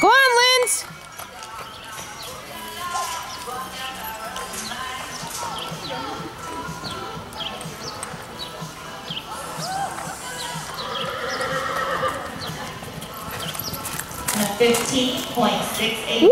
Go on, Linz! Fifteen point six eight.